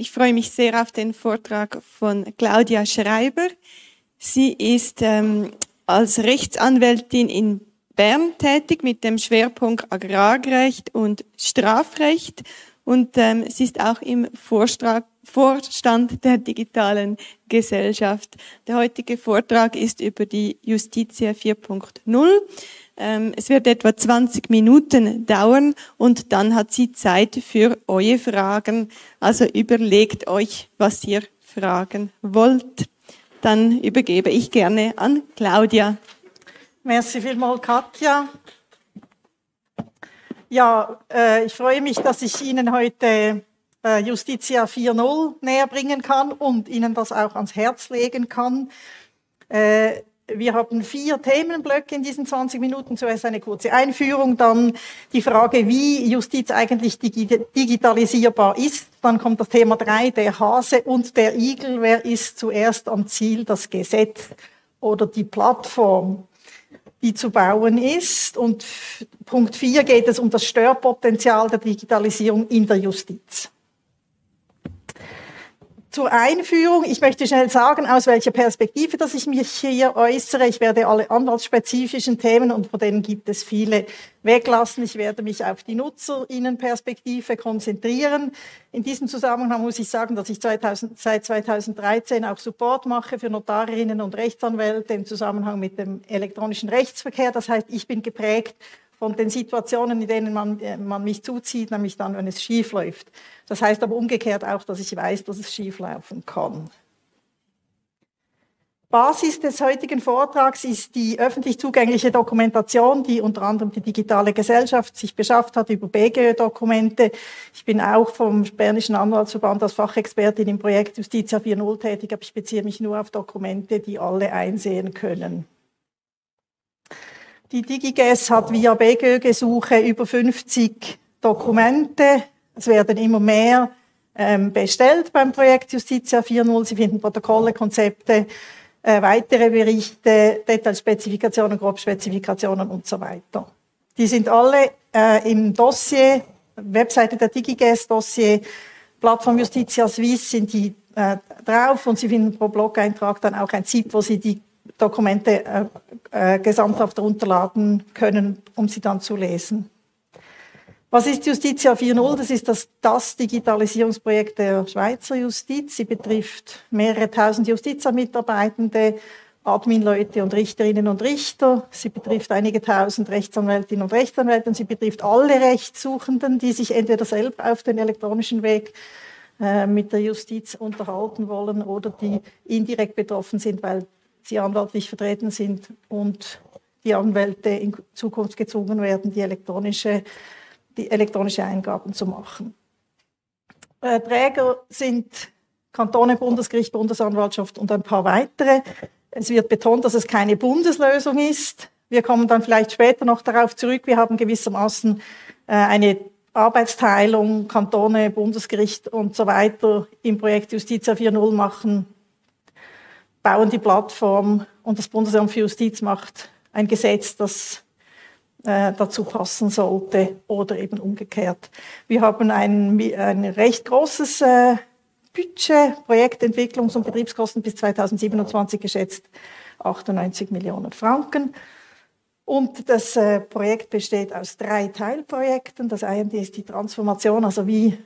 Ich freue mich sehr auf den Vortrag von Claudia Schreiber. Sie ist ähm, als Rechtsanwältin in Bern tätig mit dem Schwerpunkt Agrarrecht und Strafrecht und ähm, sie ist auch im Vortrag, Vorstand der digitalen Gesellschaft. Der heutige Vortrag ist über die Justitia 4.0. Ähm, es wird etwa 20 Minuten dauern und dann hat sie Zeit für eure Fragen. Also überlegt euch, was ihr fragen wollt. Dann übergebe ich gerne an Claudia. Merci vielmals, Katja. Ja, äh, ich freue mich, dass ich Ihnen heute äh, Justitia 4.0 näher bringen kann und Ihnen das auch ans Herz legen kann. Äh, wir haben vier Themenblöcke in diesen 20 Minuten. Zuerst eine kurze Einführung, dann die Frage, wie Justiz eigentlich digitalisierbar ist. Dann kommt das Thema drei, der Hase und der Igel. Wer ist zuerst am Ziel, das Gesetz oder die Plattform, die zu bauen ist? Und Punkt vier geht es um das Störpotenzial der Digitalisierung in der Justiz. Zur Einführung, ich möchte schnell sagen, aus welcher Perspektive, dass ich mich hier äußere. Ich werde alle anwaltsspezifischen Themen, und von denen gibt es viele, weglassen. Ich werde mich auf die Nutzerinnenperspektive konzentrieren. In diesem Zusammenhang muss ich sagen, dass ich 2000, seit 2013 auch Support mache für Notarinnen und Rechtsanwälte im Zusammenhang mit dem elektronischen Rechtsverkehr. Das heißt, ich bin geprägt von den Situationen, in denen man, äh, man mich zuzieht, nämlich dann, wenn es schief läuft. Das heißt aber umgekehrt auch, dass ich weiß, dass es schief laufen kann. Basis des heutigen Vortrags ist die öffentlich zugängliche Dokumentation, die unter anderem die digitale Gesellschaft sich beschafft hat über BGÖ-Dokumente. Ich bin auch vom Bernischen Anwaltsverband als Fachexpertin im Projekt Justitia 4.0 tätig, aber ich beziehe mich nur auf Dokumente, die alle einsehen können. Die DigiGes hat via BGÖ-Gesuche über 50 Dokumente. Es werden immer mehr ähm, bestellt beim Projekt Justitia 4.0. Sie finden Protokolle, Konzepte, äh, weitere Berichte, Detailspezifikationen, Grobspezifikationen und so weiter. Die sind alle äh, im Dossier, Webseite der DigiGes, Dossier Plattform Justitia Suisse sind die äh, drauf und Sie finden pro Blog-Eintrag dann auch ein ZIP, wo Sie die Dokumente äh, äh, gesamthaft runterladen können, um sie dann zu lesen. Was ist Justitia 4.0? Das ist das, das Digitalisierungsprojekt der Schweizer Justiz. Sie betrifft mehrere tausend Justizmitarbeitende, Adminleute und Richterinnen und Richter. Sie betrifft einige tausend Rechtsanwältinnen und Rechtsanwälte und sie betrifft alle Rechtssuchenden, die sich entweder selber auf den elektronischen Weg äh, mit der Justiz unterhalten wollen oder die indirekt betroffen sind, weil sie anwaltlich vertreten sind und die Anwälte in Zukunft gezwungen werden, die elektronische, die elektronische Eingaben zu machen. Äh, Träger sind Kantone, Bundesgericht, Bundesanwaltschaft und ein paar weitere. Es wird betont, dass es keine Bundeslösung ist. Wir kommen dann vielleicht später noch darauf zurück. Wir haben gewissermaßen äh, eine Arbeitsteilung, Kantone, Bundesgericht und so weiter im Projekt Justitia 4.0 machen bauen die Plattform und das Bundesamt für Justiz macht ein Gesetz, das äh, dazu passen sollte oder eben umgekehrt. Wir haben ein, ein recht großes äh, Budget, Projektentwicklungs- und Betriebskosten bis 2027 geschätzt 98 Millionen Franken. Und das äh, Projekt besteht aus drei Teilprojekten. Das eine ist die Transformation, also wie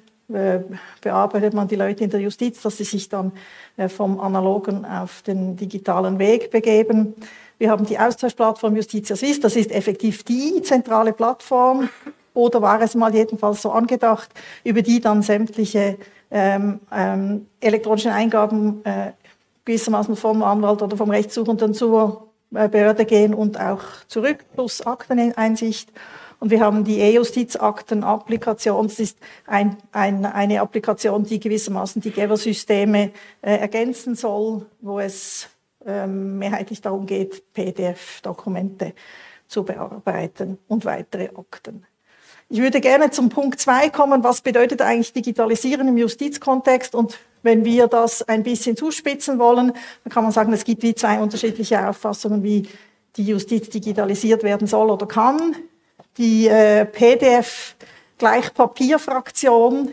bearbeitet man die Leute in der Justiz, dass sie sich dann äh, vom analogen auf den digitalen Weg begeben. Wir haben die Austauschplattform Justitia Swiss, das ist effektiv die zentrale Plattform, oder war es mal jedenfalls so angedacht, über die dann sämtliche ähm, ähm, elektronischen Eingaben äh, gewissermaßen vom Anwalt oder vom Rechtssuchenden zur äh, Behörde gehen und auch zurück, plus Akteneinsicht. Und wir haben die E-Justiz-Akten-Applikation. Das ist ein, ein, eine Applikation, die gewissermaßen die Geber-Systeme äh, ergänzen soll, wo es ähm, mehrheitlich darum geht, PDF-Dokumente zu bearbeiten und weitere Akten. Ich würde gerne zum Punkt zwei kommen. Was bedeutet eigentlich Digitalisieren im Justizkontext? Und wenn wir das ein bisschen zuspitzen wollen, dann kann man sagen, es gibt wie zwei unterschiedliche Auffassungen, wie die Justiz digitalisiert werden soll oder kann die äh, PDF gleich Papierfraktion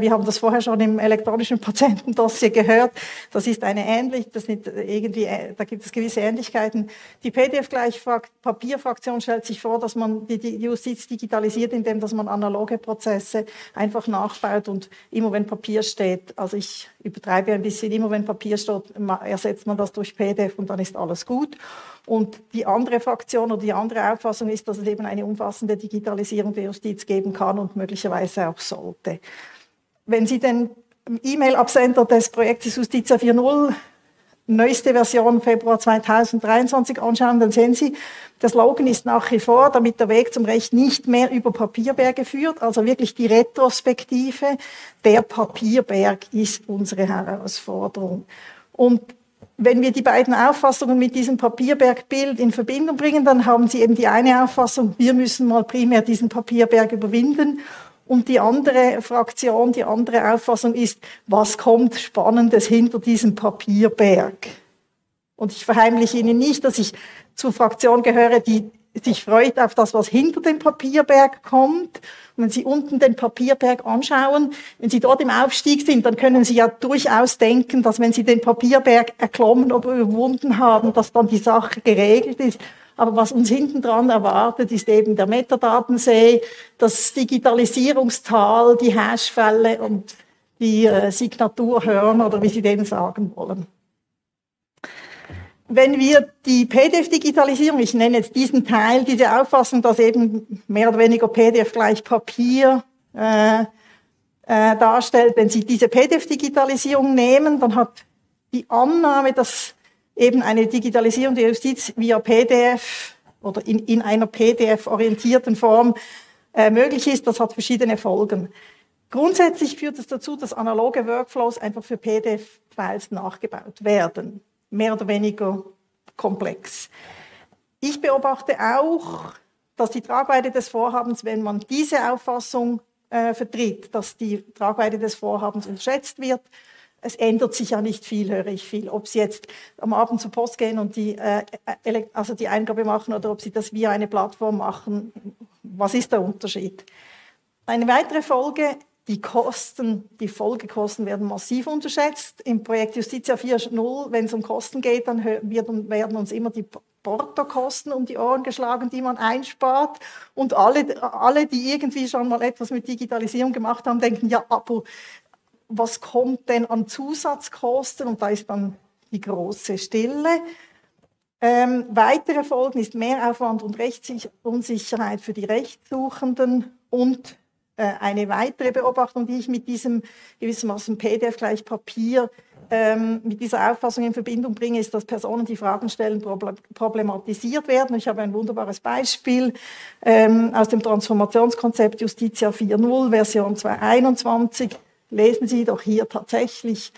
wir haben das vorher schon im elektronischen Patientendossier gehört. Das ist eine ähnlich, das sind irgendwie, äh, da gibt es gewisse Ähnlichkeiten. Die PDF gleich Papierfraktion stellt sich vor, dass man die Justiz digitalisiert, indem dass man analoge Prozesse einfach nachbaut und immer wenn Papier steht, also ich übertreibe ein bisschen, immer wenn Papier steht, ersetzt man das durch PDF und dann ist alles gut. Und die andere Fraktion oder die andere Auffassung ist, dass es eben eine umfassende Digitalisierung der Justiz geben kann und möglicherweise auch sollte. Wenn Sie den E-Mail-Absender des Projektes Justitia 4.0 neueste Version Februar 2023 anschauen, dann sehen Sie, der Slogan ist nach wie vor, damit der Weg zum Recht nicht mehr über Papierberge führt, also wirklich die Retrospektive. Der Papierberg ist unsere Herausforderung. Und wenn wir die beiden Auffassungen mit diesem Papierbergbild in Verbindung bringen, dann haben Sie eben die eine Auffassung, wir müssen mal primär diesen Papierberg überwinden. Und die andere Fraktion, die andere Auffassung ist, was kommt Spannendes hinter diesem Papierberg? Und ich verheimliche Ihnen nicht, dass ich zur Fraktion gehöre, die sich freut auf das, was hinter dem Papierberg kommt. Und wenn Sie unten den Papierberg anschauen, wenn Sie dort im Aufstieg sind, dann können Sie ja durchaus denken, dass wenn Sie den Papierberg erklommen oder überwunden haben, dass dann die Sache geregelt ist. Aber was uns hinten dran erwartet, ist eben der Metadatensee, das Digitalisierungstal, die Hashfälle und die äh, Signaturhörner oder wie Sie denen sagen wollen. Wenn wir die PDF-Digitalisierung, ich nenne jetzt diesen Teil, diese Auffassung, dass eben mehr oder weniger PDF gleich Papier äh, äh, darstellt, wenn Sie diese PDF-Digitalisierung nehmen, dann hat die Annahme, dass eben eine Digitalisierung der Justiz via PDF oder in, in einer PDF-orientierten Form äh, möglich ist, das hat verschiedene Folgen. Grundsätzlich führt es dazu, dass analoge Workflows einfach für PDF-Files nachgebaut werden mehr oder weniger komplex. Ich beobachte auch, dass die Tragweite des Vorhabens, wenn man diese Auffassung äh, vertritt, dass die Tragweite des Vorhabens unterschätzt wird. Es ändert sich ja nicht viel, höre ich viel. Ob Sie jetzt am Abend zur Post gehen und die, äh, also die Eingabe machen oder ob Sie das via eine Plattform machen, was ist der Unterschied? Eine weitere Folge die Kosten, die Folgekosten werden massiv unterschätzt. Im Projekt Justitia 4.0, wenn es um Kosten geht, dann werden uns immer die Portokosten um die Ohren geschlagen, die man einspart. Und alle, alle, die irgendwie schon mal etwas mit Digitalisierung gemacht haben, denken, ja, aber was kommt denn an Zusatzkosten? Und da ist dann die große Stille. Ähm, weitere Folgen ist Mehraufwand und Rechtsunsicherheit für die Rechtssuchenden und äh, eine weitere Beobachtung, die ich mit diesem gewissermaßen PDF gleich Papier ähm, mit dieser Auffassung in Verbindung bringe, ist, dass Personen, die Fragen stellen, problematisiert werden. Ich habe ein wunderbares Beispiel ähm, aus dem Transformationskonzept Justitia 4.0, Version 221. Lesen Sie doch hier tatsächlich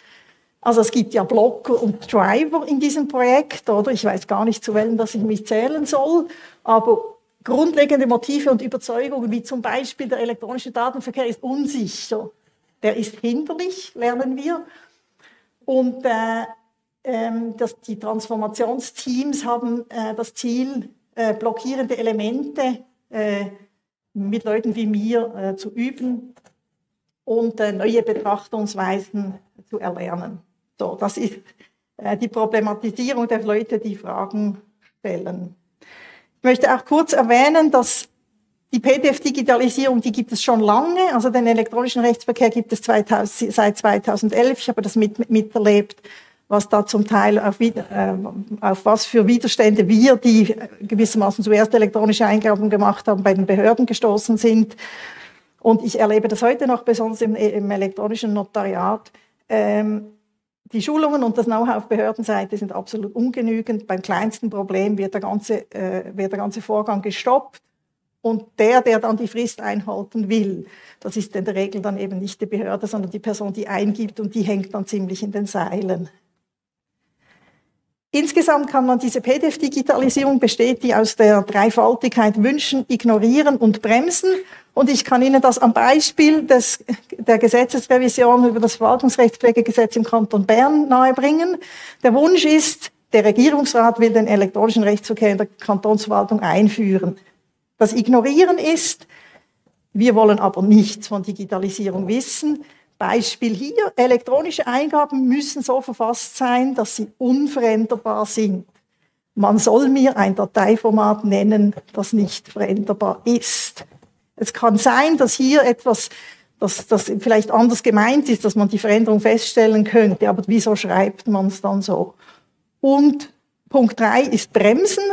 also es gibt ja Blocker und Driver in diesem Projekt, oder? Ich weiß gar nicht, zu welchen dass ich mich zählen soll, aber grundlegende Motive und Überzeugungen, wie zum Beispiel der elektronische Datenverkehr ist unsicher. Der ist hinderlich, lernen wir. Und äh, ähm, dass die Transformationsteams haben äh, das Ziel, äh, blockierende Elemente äh, mit Leuten wie mir äh, zu üben und äh, neue Betrachtungsweisen zu erlernen. So, das ist äh, die Problematisierung der Leute, die Fragen stellen. Ich möchte auch kurz erwähnen, dass die PDF-Digitalisierung, die gibt es schon lange. Also den elektronischen Rechtsverkehr gibt es 2000, seit 2011. Ich habe das mit, miterlebt, was da zum Teil auf, äh, auf was für Widerstände wir, die gewissermaßen zuerst elektronische Eingaben gemacht haben, bei den Behörden gestoßen sind. Und ich erlebe das heute noch, besonders im, im elektronischen Notariat. Ähm, die Schulungen und das Know-how auf Behördenseite sind absolut ungenügend. Beim kleinsten Problem wird der ganze, äh, wird der ganze Vorgang gestoppt. Und der, der dann die Frist einhalten will, das ist in der Regel dann eben nicht die Behörde, sondern die Person, die eingibt und die hängt dann ziemlich in den Seilen. Insgesamt kann man diese PDF-Digitalisierung besteht, die aus der Dreifaltigkeit wünschen, ignorieren und bremsen. Und ich kann Ihnen das am Beispiel des, der Gesetzesrevision über das Verwaltungsrechtspflegegesetz im Kanton Bern nahebringen. Der Wunsch ist, der Regierungsrat will den elektronischen Rechtsverkehr in der Kantonsverwaltung einführen. Das Ignorieren ist, wir wollen aber nichts von Digitalisierung wissen. Beispiel hier, elektronische Eingaben müssen so verfasst sein, dass sie unveränderbar sind. Man soll mir ein Dateiformat nennen, das nicht veränderbar ist. Es kann sein, dass hier etwas, dass das vielleicht anders gemeint ist, dass man die Veränderung feststellen könnte, aber wieso schreibt man es dann so? Und Punkt drei ist Bremsen.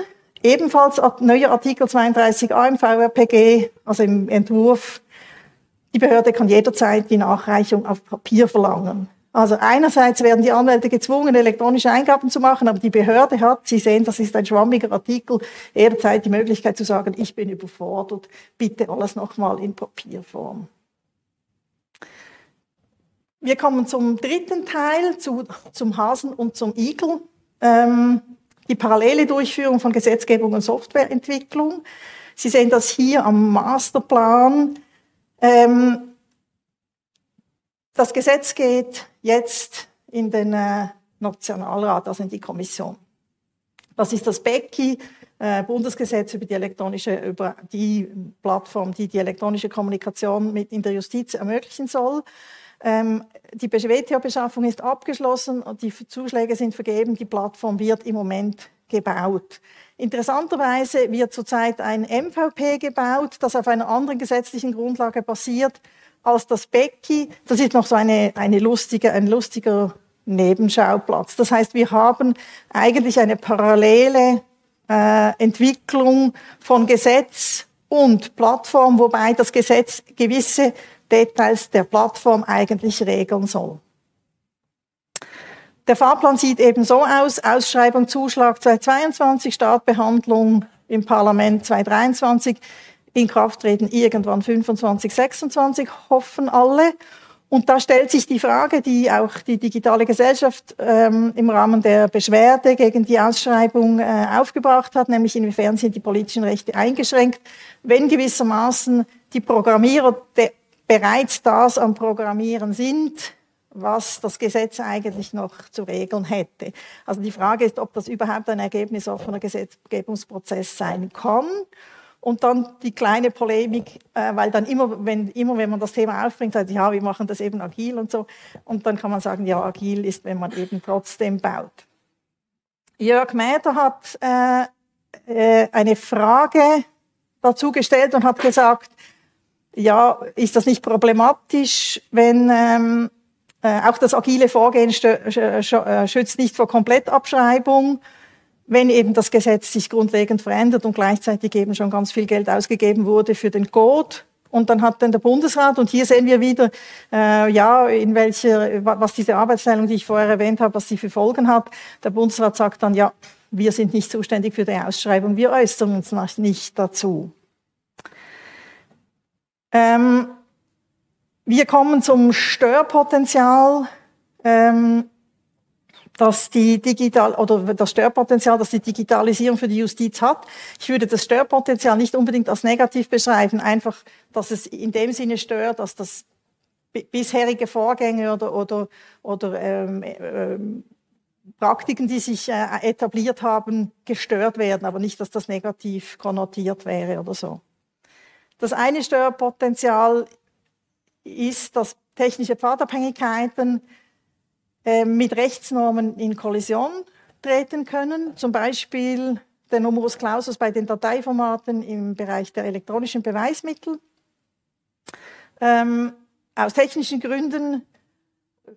Ebenfalls neuer Artikel 32a im VRPG, also im Entwurf. Die Behörde kann jederzeit die Nachreichung auf Papier verlangen. Also einerseits werden die Anwälte gezwungen, elektronische Eingaben zu machen, aber die Behörde hat, Sie sehen, das ist ein schwammiger Artikel, jederzeit die Möglichkeit zu sagen, ich bin überfordert, bitte alles nochmal in Papierform. Wir kommen zum dritten Teil, zu, zum Hasen und zum Igel. Ähm, die parallele Durchführung von Gesetzgebung und Softwareentwicklung. Sie sehen das hier am Masterplan. Ähm, das Gesetz geht jetzt in den äh, Nationalrat, also in die Kommission. Das ist das BECI, äh, Bundesgesetz über die elektronische, über die Plattform, die die elektronische Kommunikation mit in der Justiz ermöglichen soll. Ähm, die WTO-Beschaffung ist abgeschlossen die Zuschläge sind vergeben. Die Plattform wird im Moment gebaut. Interessanterweise wird zurzeit ein MVP gebaut, das auf einer anderen gesetzlichen Grundlage basiert als das Becky. Das ist noch so eine, eine lustige, ein lustiger Nebenschauplatz. Das heißt, wir haben eigentlich eine parallele äh, Entwicklung von Gesetz und Plattform, wobei das Gesetz gewisse Details der Plattform eigentlich regeln soll. Der Fahrplan sieht eben so aus, Ausschreibung, Zuschlag 2022, Startbehandlung im Parlament 2023 in Kraft treten irgendwann 25, 26, hoffen alle. Und da stellt sich die Frage, die auch die digitale Gesellschaft ähm, im Rahmen der Beschwerde gegen die Ausschreibung äh, aufgebracht hat, nämlich inwiefern sind die politischen Rechte eingeschränkt, wenn gewissermaßen die Programmierer bereits das am Programmieren sind, was das Gesetz eigentlich noch zu regeln hätte. Also die Frage ist, ob das überhaupt ein ergebnisoffener Gesetzgebungsprozess sein kann und dann die kleine Polemik, äh, weil dann immer wenn, immer, wenn man das Thema aufbringt, sagt, ja, wir machen das eben agil und so. Und dann kann man sagen, ja, agil ist, wenn man eben trotzdem baut. Jörg Mäder hat äh, äh, eine Frage dazu gestellt und hat gesagt, ja, ist das nicht problematisch, wenn ähm, äh, auch das agile Vorgehen äh, schützt nicht vor Komplettabschreibung wenn eben das Gesetz sich grundlegend verändert und gleichzeitig eben schon ganz viel Geld ausgegeben wurde für den Code. Und dann hat dann der Bundesrat, und hier sehen wir wieder, äh, ja, in welcher, was diese Arbeitsteilung, die ich vorher erwähnt habe, was sie für Folgen hat. Der Bundesrat sagt dann, ja, wir sind nicht zuständig für die Ausschreibung, wir äußern uns nicht dazu. Ähm, wir kommen zum Störpotenzial. Ähm, dass die digital oder das Störpotenzial, das die Digitalisierung für die Justiz hat. Ich würde das Störpotenzial nicht unbedingt als negativ beschreiben, einfach, dass es in dem Sinne stört, dass das bisherige Vorgänge oder oder oder ähm, ähm, Praktiken, die sich äh, etabliert haben, gestört werden, aber nicht, dass das negativ konnotiert wäre oder so. Das eine Störpotenzial ist, dass technische Pfadabhängigkeiten ähm, mit Rechtsnormen in Kollision treten können, zum Beispiel der Numerus Clausus bei den Dateiformaten im Bereich der elektronischen Beweismittel. Ähm, aus technischen Gründen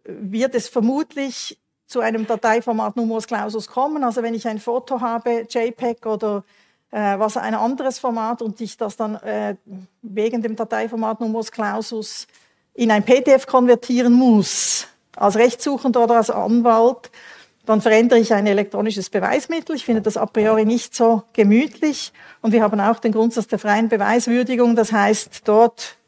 wird es vermutlich zu einem Dateiformat Numerus Clausus kommen. Also wenn ich ein Foto habe, JPEG oder äh, was ein anderes Format und ich das dann äh, wegen dem Dateiformat Numerus Clausus in ein PDF konvertieren muss, als Rechtssuchender oder als Anwalt, dann verändere ich ein elektronisches Beweismittel. Ich finde das a priori nicht so gemütlich. Und wir haben auch den Grundsatz der freien Beweiswürdigung. Das heißt, dort,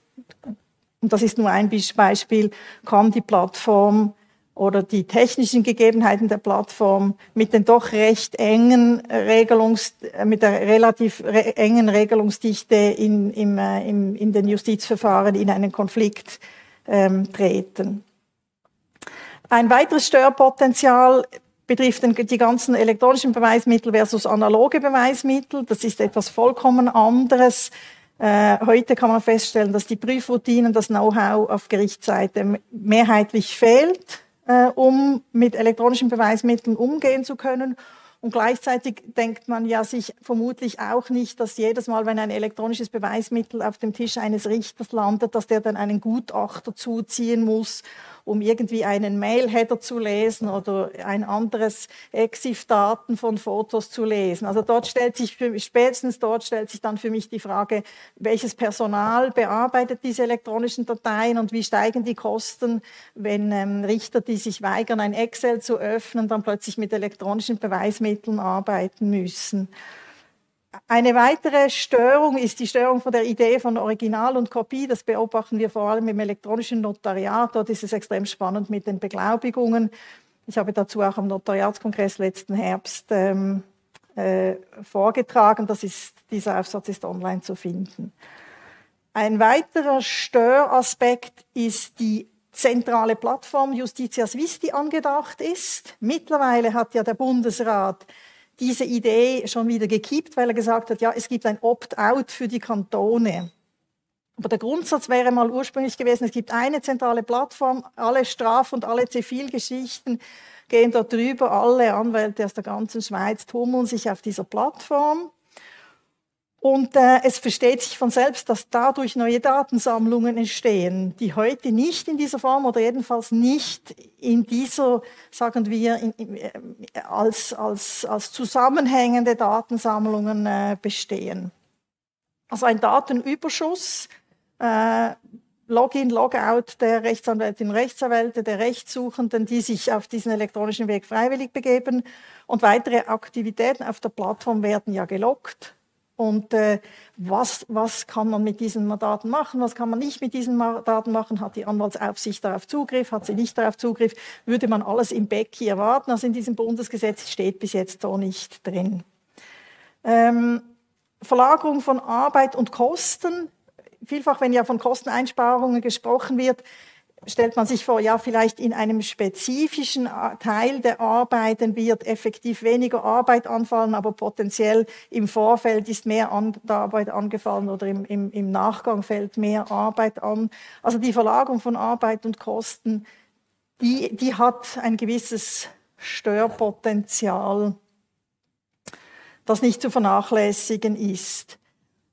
und das ist nur ein Beispiel, kann die Plattform oder die technischen Gegebenheiten der Plattform mit den doch recht engen Regelungs, mit der relativ engen Regelungsdichte in, im, äh, im, in den Justizverfahren in einen Konflikt ähm, treten. Ein weiteres Störpotenzial betrifft die ganzen elektronischen Beweismittel versus analoge Beweismittel. Das ist etwas vollkommen anderes. Äh, heute kann man feststellen, dass die Prüfroutinen, das Know-how auf Gerichtsseite mehrheitlich fehlt, äh, um mit elektronischen Beweismitteln umgehen zu können. Und gleichzeitig denkt man ja sich vermutlich auch nicht, dass jedes Mal, wenn ein elektronisches Beweismittel auf dem Tisch eines Richters landet, dass der dann einen Gutachter zuziehen muss um irgendwie einen Mail-Header zu lesen oder ein anderes Exif-Daten von Fotos zu lesen. Also dort stellt sich für, spätestens dort stellt sich dann für mich die Frage, welches Personal bearbeitet diese elektronischen Dateien und wie steigen die Kosten, wenn ähm, Richter, die sich weigern, ein Excel zu öffnen, dann plötzlich mit elektronischen Beweismitteln arbeiten müssen. Eine weitere Störung ist die Störung von der Idee von Original und Kopie. Das beobachten wir vor allem im elektronischen Notariat. Dort ist es extrem spannend mit den Beglaubigungen. Ich habe dazu auch am Notariatskongress letzten Herbst ähm, äh, vorgetragen. Das ist, dieser Aufsatz ist online zu finden. Ein weiterer Störaspekt ist die zentrale Plattform Justitia Swiss, die angedacht ist. Mittlerweile hat ja der Bundesrat diese Idee schon wieder gekippt, weil er gesagt hat, ja, es gibt ein Opt-out für die Kantone. Aber der Grundsatz wäre mal ursprünglich gewesen, es gibt eine zentrale Plattform, alle Straf- und alle Zivilgeschichten gehen dort drüber, alle Anwälte aus der ganzen Schweiz tummeln sich auf dieser Plattform. Und äh, es versteht sich von selbst, dass dadurch neue Datensammlungen entstehen, die heute nicht in dieser Form oder jedenfalls nicht in dieser, sagen wir, in, in, äh, als, als, als zusammenhängende Datensammlungen äh, bestehen. Also ein Datenüberschuss, äh, Login, Logout der Rechtsanwältinnen Rechtsanwälte, der Rechtssuchenden, die sich auf diesen elektronischen Weg freiwillig begeben. Und weitere Aktivitäten auf der Plattform werden ja gelockt und äh, was, was kann man mit diesen Daten machen, was kann man nicht mit diesen Daten machen? Hat die Anwaltsaufsicht darauf Zugriff, hat sie nicht darauf Zugriff? Würde man alles im Becky erwarten? Also in diesem Bundesgesetz steht bis jetzt so nicht drin. Ähm, Verlagerung von Arbeit und Kosten. Vielfach, wenn ja von Kosteneinsparungen gesprochen wird, stellt man sich vor, ja, vielleicht in einem spezifischen Teil der Arbeiten wird effektiv weniger Arbeit anfallen, aber potenziell im Vorfeld ist mehr Arbeit angefallen oder im, im, im Nachgang fällt mehr Arbeit an. Also die Verlagerung von Arbeit und Kosten, die, die hat ein gewisses Störpotenzial, das nicht zu vernachlässigen ist.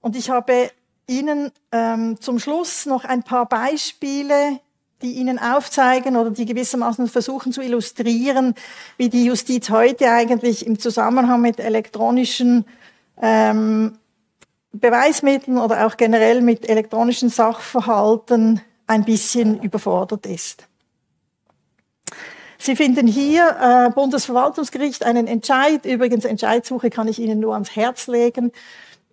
Und ich habe Ihnen ähm, zum Schluss noch ein paar Beispiele die Ihnen aufzeigen oder die gewissermaßen versuchen zu illustrieren, wie die Justiz heute eigentlich im Zusammenhang mit elektronischen ähm, Beweismitteln oder auch generell mit elektronischen Sachverhalten ein bisschen überfordert ist. Sie finden hier äh, Bundesverwaltungsgericht einen Entscheid, übrigens Entscheidsuche kann ich Ihnen nur ans Herz legen,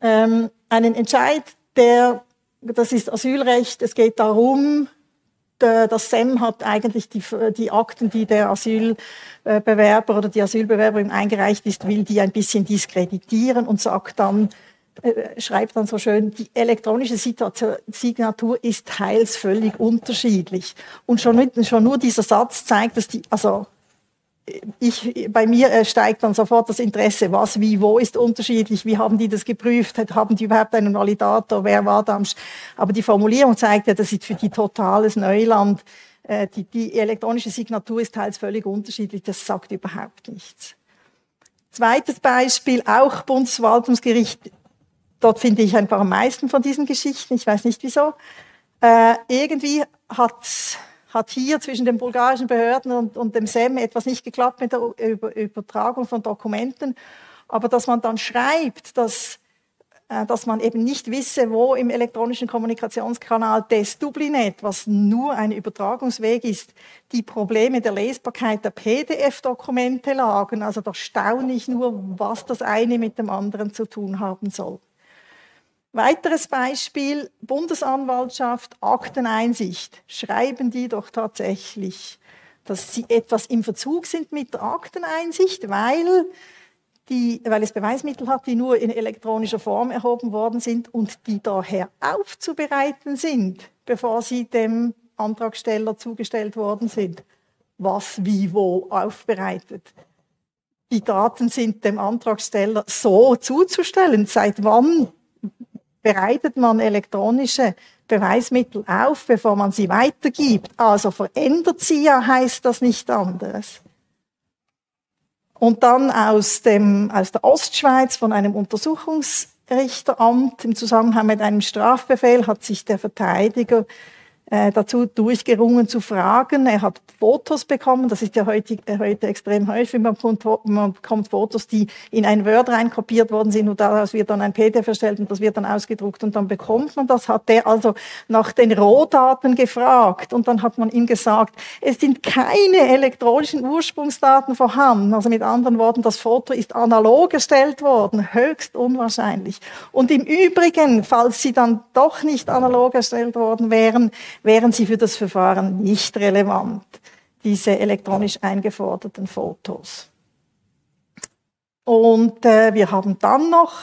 ähm, einen Entscheid, der, das ist Asylrecht, es geht darum, äh, das SEM hat eigentlich die, die Akten, die der Asylbewerber oder die Asylbewerberin eingereicht ist, will die ein bisschen diskreditieren und sagt dann, äh, schreibt dann so schön, die elektronische Signatur ist teils völlig unterschiedlich. Und schon, mit, schon nur dieser Satz zeigt, dass die, also ich, bei mir äh, steigt dann sofort das Interesse, was, wie, wo ist unterschiedlich, wie haben die das geprüft, haben die überhaupt einen Validator, wer war da? Aber die Formulierung zeigt ja, das ist für die totales Neuland. Äh, die, die elektronische Signatur ist teils völlig unterschiedlich, das sagt überhaupt nichts. Zweites Beispiel, auch Bundesverwaltungsgericht, dort finde ich einfach am meisten von diesen Geschichten, ich weiß nicht wieso. Äh, irgendwie hat hat hier zwischen den bulgarischen Behörden und, und dem SEM etwas nicht geklappt mit der Über Übertragung von Dokumenten. Aber dass man dann schreibt, dass, äh, dass man eben nicht wisse, wo im elektronischen Kommunikationskanal des Dublinet, was nur ein Übertragungsweg ist, die Probleme der Lesbarkeit der PDF-Dokumente lagen. Also da staune ich nur, was das eine mit dem anderen zu tun haben soll. Weiteres Beispiel, Bundesanwaltschaft, Akteneinsicht. Schreiben die doch tatsächlich, dass sie etwas im Verzug sind mit der Akteneinsicht, weil, die, weil es Beweismittel hat, die nur in elektronischer Form erhoben worden sind und die daher aufzubereiten sind, bevor sie dem Antragsteller zugestellt worden sind. Was, wie, wo aufbereitet. Die Daten sind dem Antragsteller so zuzustellen. Seit wann bereitet man elektronische Beweismittel auf, bevor man sie weitergibt. Also verändert sie ja, heißt das nicht anderes. Und dann aus, dem, aus der Ostschweiz von einem Untersuchungsrichteramt im Zusammenhang mit einem Strafbefehl hat sich der Verteidiger dazu durchgerungen zu fragen. Er hat Fotos bekommen, das ist ja heute, äh, heute extrem häufig, man bekommt, man bekommt Fotos, die in ein Word reinkopiert worden sind und daraus wird dann ein PDF erstellt und das wird dann ausgedruckt und dann bekommt man das. Hat der also nach den Rohdaten gefragt und dann hat man ihm gesagt, es sind keine elektronischen Ursprungsdaten vorhanden. Also mit anderen Worten, das Foto ist analog erstellt worden, höchst unwahrscheinlich. Und im Übrigen, falls sie dann doch nicht analog erstellt worden wären, wären sie für das Verfahren nicht relevant, diese elektronisch eingeforderten Fotos. Und äh, wir haben dann noch,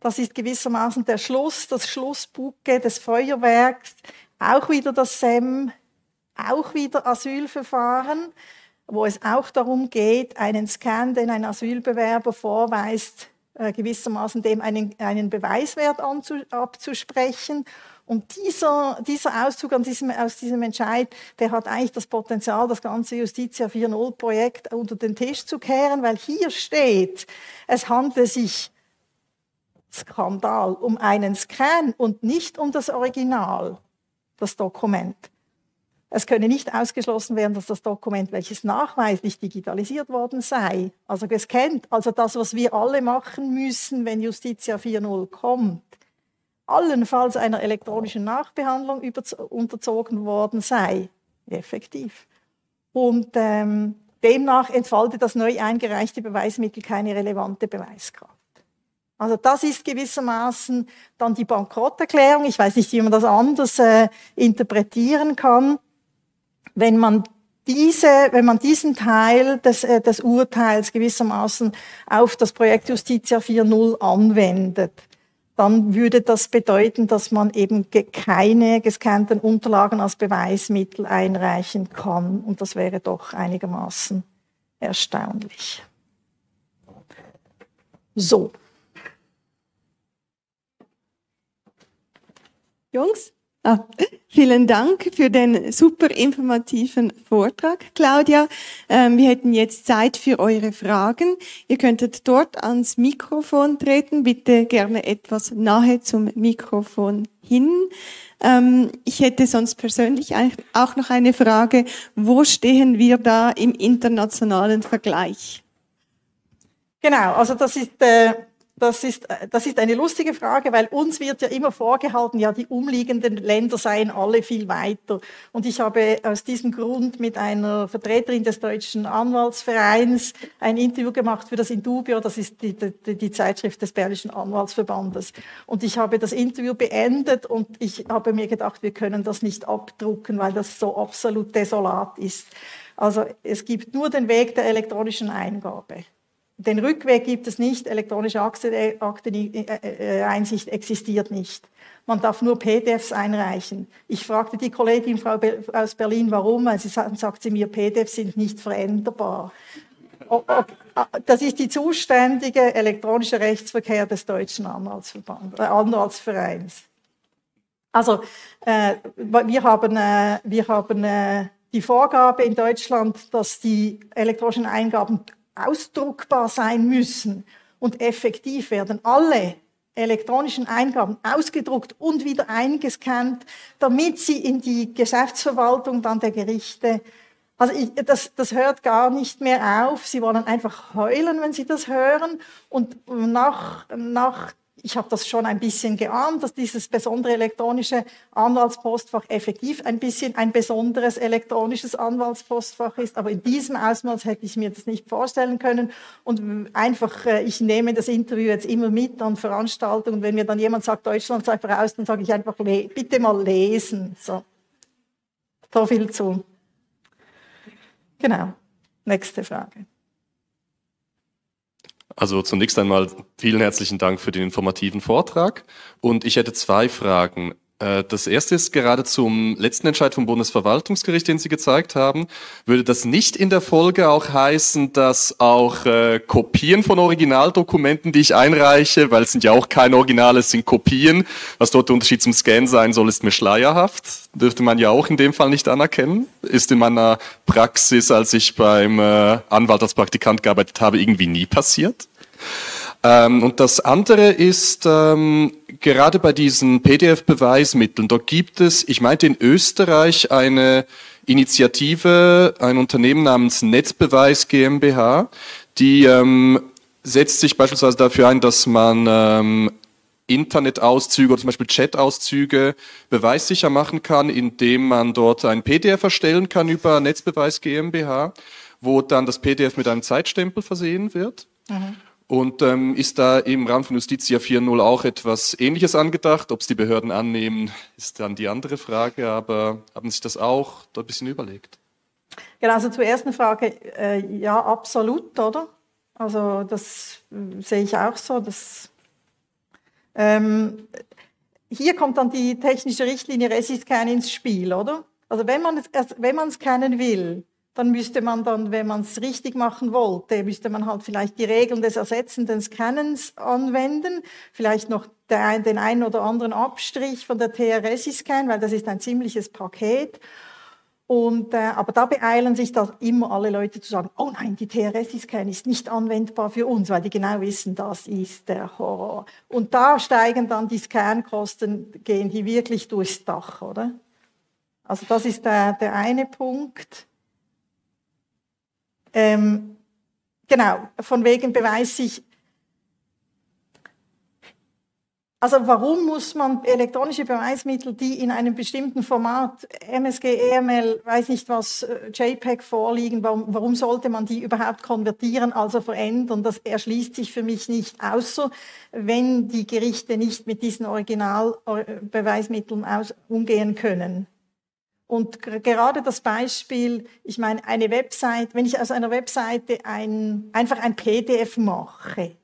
das ist gewissermaßen der Schluss, das Schlussbucke des Feuerwerks, auch wieder das SEM, auch wieder Asylverfahren, wo es auch darum geht, einen Scan, den ein Asylbewerber vorweist, äh, gewissermaßen dem einen, einen Beweiswert abzusprechen und dieser, dieser Auszug diesem, aus diesem Entscheid, der hat eigentlich das Potenzial, das ganze Justitia 4.0 Projekt unter den Tisch zu kehren, weil hier steht, es handelt sich Skandal um einen Scan und nicht um das Original, das Dokument. Es könne nicht ausgeschlossen werden, dass das Dokument, welches nachweislich digitalisiert worden sei, also gescannt, also das, was wir alle machen müssen, wenn Justitia 4.0 kommt, allenfalls einer elektronischen Nachbehandlung unterzogen worden sei. Effektiv. Und ähm, demnach entfaltet das neu eingereichte Beweismittel keine relevante Beweiskraft. Also das ist gewissermaßen dann die Bankrotterklärung. Ich weiß nicht, wie man das anders äh, interpretieren kann. Wenn man diese, wenn man diesen Teil des, äh, des Urteils gewissermaßen auf das Projekt Justitia 4.0 anwendet, dann würde das bedeuten, dass man eben keine gescannten Unterlagen als Beweismittel einreichen kann. Und das wäre doch einigermaßen erstaunlich. So. Jungs? Ah, vielen Dank für den super informativen Vortrag, Claudia. Ähm, wir hätten jetzt Zeit für eure Fragen. Ihr könntet dort ans Mikrofon treten, bitte gerne etwas nahe zum Mikrofon hin. Ähm, ich hätte sonst persönlich auch noch eine Frage. Wo stehen wir da im internationalen Vergleich? Genau, also das ist äh, das ist, äh, das ist eine lustige Frage, weil uns wird ja immer vorgehalten, ja, die umliegenden Länder seien alle viel weiter. Und ich habe aus diesem Grund mit einer Vertreterin des Deutschen Anwaltsvereins ein Interview gemacht für das Indubio, das ist die, die, die Zeitschrift des Berlischen Anwaltsverbandes. Und ich habe das Interview beendet und ich habe mir gedacht, wir können das nicht abdrucken, weil das so absolut desolat ist. Also es gibt nur den Weg der elektronischen Eingabe. Den Rückweg gibt es nicht, elektronische Akteneinsicht existiert nicht. Man darf nur PDFs einreichen. Ich fragte die Kollegin Frau aus Berlin, warum, weil sie sagt sie mir, PDFs sind nicht veränderbar. Das ist die zuständige elektronische Rechtsverkehr des Deutschen äh, Anwaltsvereins. Also äh, wir haben, äh, wir haben äh, die Vorgabe in Deutschland, dass die elektronischen Eingaben ausdruckbar sein müssen und effektiv werden alle elektronischen Eingaben ausgedruckt und wieder eingescannt, damit sie in die Geschäftsverwaltung dann der Gerichte also ich, das, das hört gar nicht mehr auf. Sie wollen einfach heulen, wenn sie das hören. Und nach, nach ich habe das schon ein bisschen geahnt, dass dieses besondere elektronische Anwaltspostfach effektiv ein bisschen ein besonderes elektronisches Anwaltspostfach ist. Aber in diesem Ausmaß hätte ich mir das nicht vorstellen können. Und einfach, äh, ich nehme das Interview jetzt immer mit an Veranstaltungen. Wenn mir dann jemand sagt, Deutschland sei voraus, dann sage ich einfach, bitte mal lesen. So, so viel zu. Genau. Nächste Frage. Also zunächst einmal vielen herzlichen Dank für den informativen Vortrag. Und ich hätte zwei Fragen. Äh, das erste ist gerade zum letzten Entscheid vom Bundesverwaltungsgericht, den Sie gezeigt haben. Würde das nicht in der Folge auch heißen, dass auch äh, Kopien von Originaldokumenten, die ich einreiche, weil es sind ja auch keine Originale, es sind Kopien, was dort der Unterschied zum Scan sein soll, ist mir schleierhaft. Dürfte man ja auch in dem Fall nicht anerkennen. Ist in meiner Praxis, als ich beim äh, Anwalt als Praktikant gearbeitet habe, irgendwie nie passiert. Ähm, und das andere ist, ähm, gerade bei diesen PDF-Beweismitteln, dort gibt es, ich meinte in Österreich eine Initiative, ein Unternehmen namens Netzbeweis GmbH, die ähm, setzt sich beispielsweise dafür ein, dass man ähm, Internetauszüge oder zum Beispiel Chatauszüge beweissicher machen kann, indem man dort ein PDF erstellen kann über Netzbeweis GmbH, wo dann das PDF mit einem Zeitstempel versehen wird. Mhm. Und ähm, ist da im Rahmen von Justitia 4.0 auch etwas Ähnliches angedacht? Ob es die Behörden annehmen, ist dann die andere Frage, aber haben sich das auch dort ein bisschen überlegt? Genau, also zur ersten Frage, äh, ja, absolut, oder? Also das äh, sehe ich auch so. Dass, ähm, hier kommt dann die technische Richtlinie Resiscan ins Spiel, oder? Also wenn man es, wenn man es kennen will, dann müsste man dann, wenn man es richtig machen wollte, müsste man halt vielleicht die Regeln des ersetzenden Scannens anwenden, vielleicht noch den einen oder anderen Abstrich von der TRS-Scan, weil das ist ein ziemliches Paket. Und, äh, aber da beeilen sich da immer alle Leute zu sagen, oh nein, die TRS-Scan ist nicht anwendbar für uns, weil die genau wissen, das ist der Horror. Und da steigen dann die Scankosten, gehen die wirklich durchs Dach, oder? Also das ist der, der eine Punkt. Ähm, genau, von wegen beweist sich, also warum muss man elektronische Beweismittel, die in einem bestimmten Format, MSG, EML, weiß nicht was, äh, JPEG vorliegen, warum, warum sollte man die überhaupt konvertieren, also verändern? Das erschließt sich für mich nicht, außer wenn die Gerichte nicht mit diesen Originalbeweismitteln umgehen können. Und gerade das Beispiel, ich meine, eine Website, wenn ich aus einer Webseite ein, einfach ein PDF mache,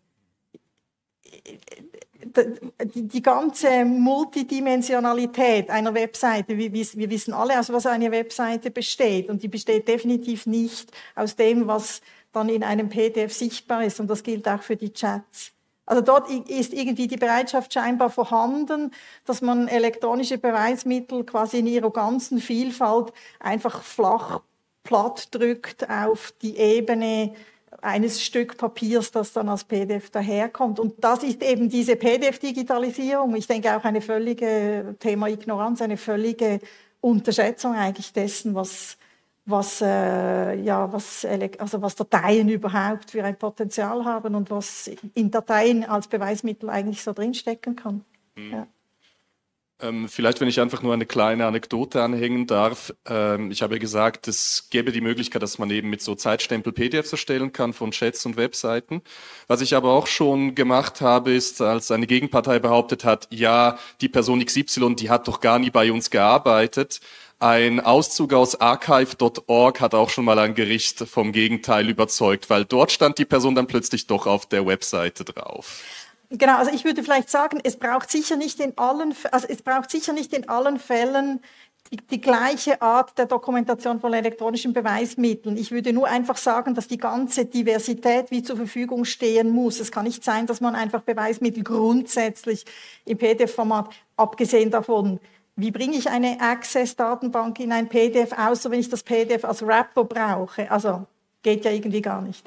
die ganze Multidimensionalität einer Webseite, wir wissen alle, aus was eine Webseite besteht. Und die besteht definitiv nicht aus dem, was dann in einem PDF sichtbar ist. Und das gilt auch für die Chats. Also dort ist irgendwie die Bereitschaft scheinbar vorhanden, dass man elektronische Beweismittel quasi in ihrer ganzen Vielfalt einfach flach platt drückt auf die Ebene eines Stück Papiers, das dann als PDF daherkommt. Und das ist eben diese PDF-Digitalisierung. Ich denke auch eine völlige Thema Ignoranz, eine völlige Unterschätzung eigentlich dessen, was was, äh, ja, was, also was Dateien überhaupt für ein Potenzial haben und was in Dateien als Beweismittel eigentlich so drinstecken kann. Mhm. Ja. Ähm, vielleicht, wenn ich einfach nur eine kleine Anekdote anhängen darf. Ähm, ich habe ja gesagt, es gäbe die Möglichkeit, dass man eben mit so Zeitstempel PDFs erstellen kann von Chats und Webseiten. Was ich aber auch schon gemacht habe, ist, als eine Gegenpartei behauptet hat, ja, die Person XY, die hat doch gar nie bei uns gearbeitet, ein Auszug aus archive.org hat auch schon mal ein Gericht vom Gegenteil überzeugt, weil dort stand die Person dann plötzlich doch auf der Webseite drauf. Genau, also ich würde vielleicht sagen, es braucht sicher nicht in allen, also es braucht sicher nicht in allen Fällen die, die, gleiche Art der Dokumentation von elektronischen Beweismitteln. Ich würde nur einfach sagen, dass die ganze Diversität wie zur Verfügung stehen muss. Es kann nicht sein, dass man einfach Beweismittel grundsätzlich im PDF-Format, abgesehen davon, wie bringe ich eine Access-Datenbank in ein PDF, außer wenn ich das PDF als Wrapper brauche? Also geht ja irgendwie gar nicht.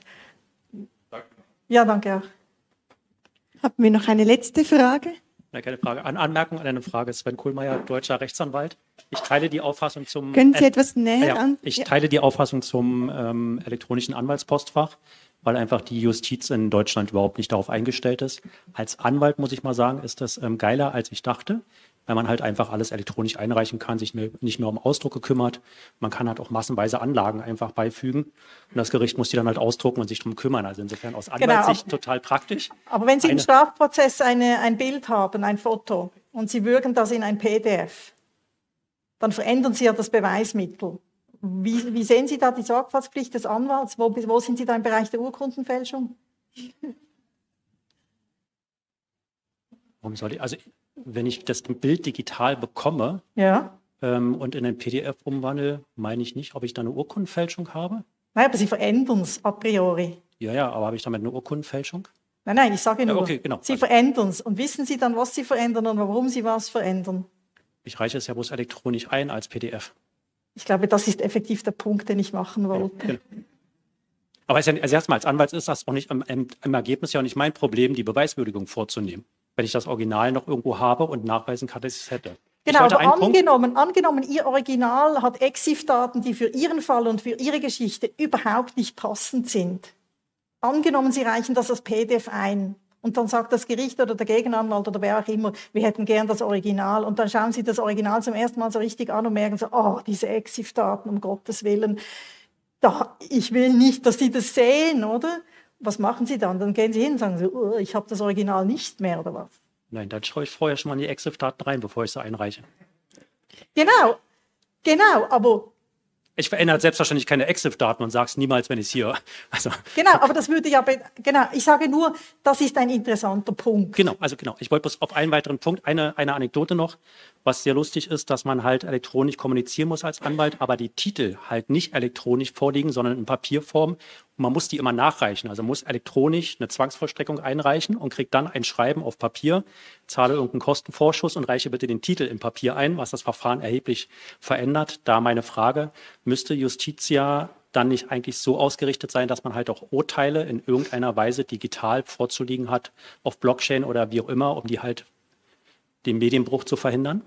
Danke. Ja, danke auch. Haben wir noch eine letzte Frage? Ja, keine Frage. An Anmerkung an eine Frage. Sven Kohlmeier, deutscher Rechtsanwalt. Ich teile die Auffassung zum. Können Sie etwas näher ja, an? Ich teile die Auffassung zum ähm, elektronischen Anwaltspostfach, weil einfach die Justiz in Deutschland überhaupt nicht darauf eingestellt ist. Als Anwalt muss ich mal sagen, ist das ähm, geiler, als ich dachte weil man halt einfach alles elektronisch einreichen kann, sich nicht mehr um Ausdrucke kümmert. Man kann halt auch massenweise Anlagen einfach beifügen und das Gericht muss die dann halt ausdrucken und sich darum kümmern. Also insofern aus genau, Anwaltssicht genau. total praktisch. Aber wenn Sie eine, im Strafprozess eine, ein Bild haben, ein Foto und Sie würgen das in ein PDF, dann verändern Sie ja das Beweismittel. Wie, wie sehen Sie da die Sorgfaltspflicht des Anwalts? Wo, wo sind Sie da im Bereich der Urkundenfälschung? Warum soll ich? Also wenn ich das Bild digital bekomme Ja. ähm, und in ein PDF umwandle, meine ich nicht, ob ich da eine Urkundenfälschung habe. Nein, aber Sie verändern es a priori. Ja, ja, aber habe ich damit eine Urkundenfälschung? Nein, nein, ich sage nur, Ja, okay, genau. Sie verändern es. Und wissen Sie dann, was Sie verändern und warum Sie was verändern? Ich reiche es ja bloß elektronisch ein als PDF. Ich glaube, das ist effektiv der Punkt, den ich machen wollte. Genau. Aber es ist ja, also erstmal als Anwalt ist das auch nicht im, im, im Ergebnis ja auch nicht mein Problem, die Beweiswürdigung vorzunehmen. Wenn ich das Original noch irgendwo habe und nachweisen kann, dass ich es hätte. Genau, aber angenommen, angenommen, Ihr Original hat EXIF-Daten, die für Ihren Fall und für Ihre Geschichte überhaupt nicht passend sind. Angenommen, Sie reichen das als PDF ein. Und dann sagt das Gericht oder der Gegenanwalt oder wer auch immer, wir hätten gern das Original. Und dann schauen Sie das Original zum ersten Mal so richtig an und merken so, oh, diese EXIF-Daten, um Gottes Willen. Da, ich will nicht, dass Sie das sehen, oder? Was machen Sie dann? Dann gehen Sie hin und sagen, so, oh, ich habe das Original nicht mehr, oder was? Nein, dann schaue ich vorher schon mal in die EXIF-Daten rein, bevor ich sie einreiche. Genau, genau, aber Ich verändere selbstverständlich keine EXIF-Daten und sage es niemals, wenn ich es hier. Also, Genau, aber das würde ja, genau, ich sage nur, das ist ein interessanter Punkt. genau, also genau. Ich wollte bloß auf einen weiteren Punkt, eine, eine Anekdote noch, was sehr lustig ist, dass man halt elektronisch kommunizieren muss als Anwalt, aber die Titel halt nicht elektronisch vorliegen, sondern in Papierform. Und man muss die immer nachreichen. Also muss elektronisch eine Zwangsvollstreckung einreichen und kriegt dann ein Schreiben auf Papier, zahle irgendeinen Kostenvorschuss und reiche bitte den Titel im Papier ein, was das Verfahren erheblich verändert. Da meine Frage, müsste Justitia dann nicht eigentlich so ausgerichtet sein, dass man halt auch Urteile in irgendeiner Weise digital vorzulegen hat, auf Blockchain oder wie auch immer, um die halt den Medienbruch zu verhindern?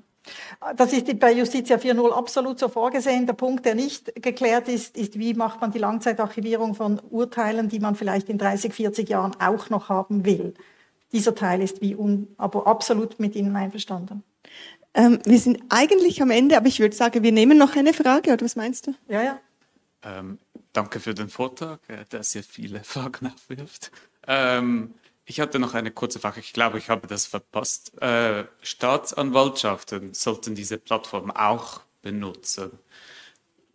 Das ist bei Justitia 4.0 absolut so vorgesehen. Der Punkt, der nicht geklärt ist, ist, wie macht man die Langzeitarchivierung von Urteilen, die man vielleicht in 30, 40 Jahren auch noch haben will. Dieser Teil ist wie un, aber absolut mit Ihnen einverstanden. Ähm, wir sind eigentlich am Ende, aber ich würde sagen, wir nehmen noch eine Frage, oder was meinst du? Ja, ja. Ähm, danke für den Vortrag, äh, der sehr viele Fragen aufwirft. Ähm, ich hatte noch eine kurze Frage. Ich glaube, ich habe das verpasst. Äh, Staatsanwaltschaften sollten diese Plattform auch benutzen.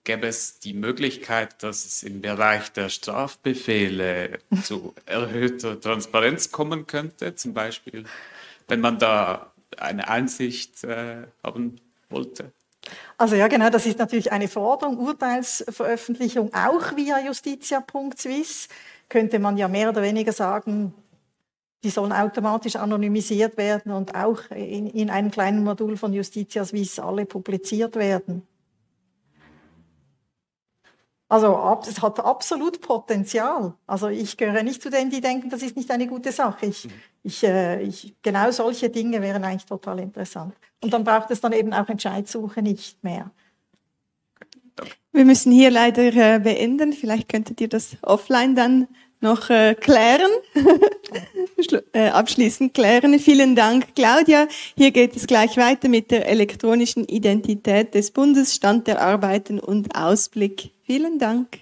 Gäbe es die Möglichkeit, dass es im Bereich der Strafbefehle zu erhöhter Transparenz kommen könnte? Zum Beispiel, wenn man da eine Einsicht äh, haben wollte? Also ja, genau, das ist natürlich eine Forderung. Urteilsveröffentlichung auch via justitia.swiss könnte man ja mehr oder weniger sagen, die sollen automatisch anonymisiert werden und auch in, in einem kleinen Modul von Justitia Swiss alle publiziert werden. Also ab- es hat absolut Potenzial. Also ich gehöre nicht zu denen, die denken, das ist nicht eine gute Sache. Ich, ich, äh, ich, genau solche Dinge wären eigentlich total interessant. Und dann braucht es dann eben auch Entscheidsuche nicht mehr. Wir müssen hier leider äh, beenden. Vielleicht könntet ihr das offline dann noch äh, klären, äh, abschließend klären. Vielen Dank, Claudia. Hier geht es gleich weiter mit der elektronischen Identität des Bundes, Stand der Arbeiten und Ausblick. Vielen Dank.